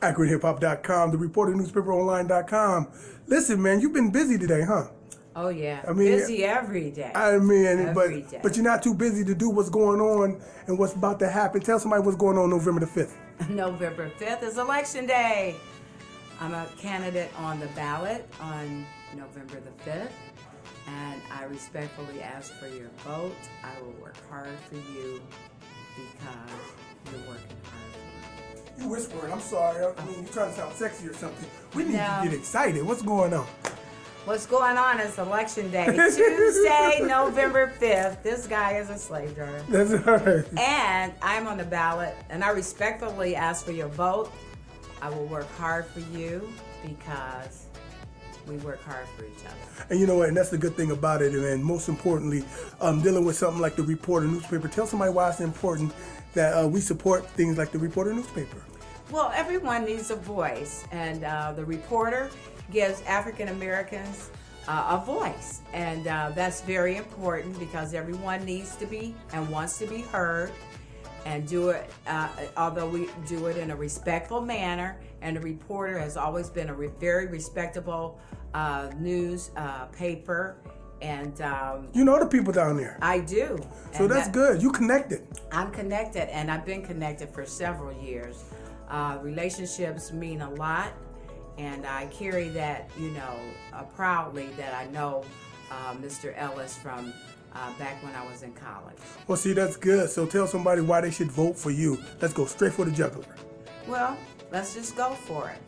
AkronHipHop.com, the Reporter Newspaperonline.com. Listen, man, you've been busy today, huh? Oh yeah, I mean, busy every day. I mean, Every but day. but you're not too busy to do what's going on and what's about to happen. Tell somebody what's going on November the fifth. November 5th is election day. I'm a candidate on the ballot on November the 5th, and I respectfully ask for your vote. I will work hard for you because you're working hard for me. You whispering. I'm sorry. I mean, you're trying to sound sexy or something. We need No. to get excited. What's going on? What's going on is election day, Tuesday, November 5th. This guy is a slave driver. That's right. And I'm on the ballot, and I respectfully ask for your vote. I will work hard for you because we work hard for each other. And you know what? And that's the good thing about it. And most importantly, um, dealing with something like the Reporter newspaper. Tell somebody why it's important that uh, we support things like the Reporter newspaper. Well, everyone needs a voice, and uh, the reporter gives African Americans uh, a voice, and uh, that's very important because everyone needs to be and wants to be heard, and do it. Uh, although we do it in a respectful manner, and the reporter has always been a re- very respectable uh, news uh, paper, and um, You know the people down there. I do. So that's that- good. You connected. I'm connected, and I've been connected for several years. Uh, relationships mean a lot, and I carry that, you know, uh, proudly that I know uh, Mr. Ellis from uh, back when I was in college. Well, see, that's good. So tell somebody why they should vote for you. Let's go straight for the juggler. Well, let's just go for it.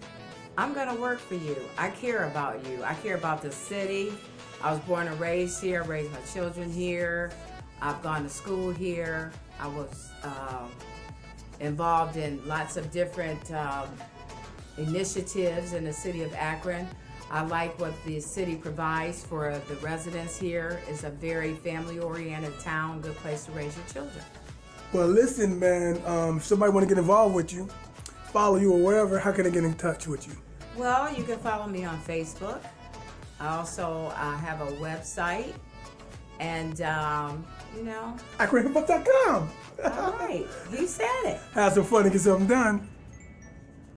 I'm going to work for you. I care about you. I care about the city. I was born and raised here, raised my children here. I've gone to school here. I was um, involved in lots of different um, initiatives in the city of Akron. I like what the city provides for the residents here. It's a very family-oriented town, good place to raise your children. Well, listen, man. Um, if somebody want to get involved with you, follow you or whatever, how can they get in touch with you? Well, you can follow me on Facebook. I also uh, have a website, and um, you know, AkronHipHop.com. all right, you said it. Have some fun and get something done.